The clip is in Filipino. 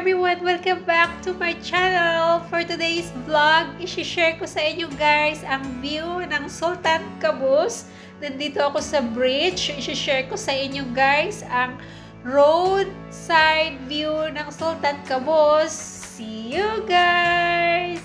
everyone! Welcome back to my channel! For today's vlog, isi-share ko sa inyo guys ang view ng Sultan Caboose. Nandito ako sa bridge. Isi-share ko sa inyo guys ang roadside view ng Sultan Caboose. See you guys!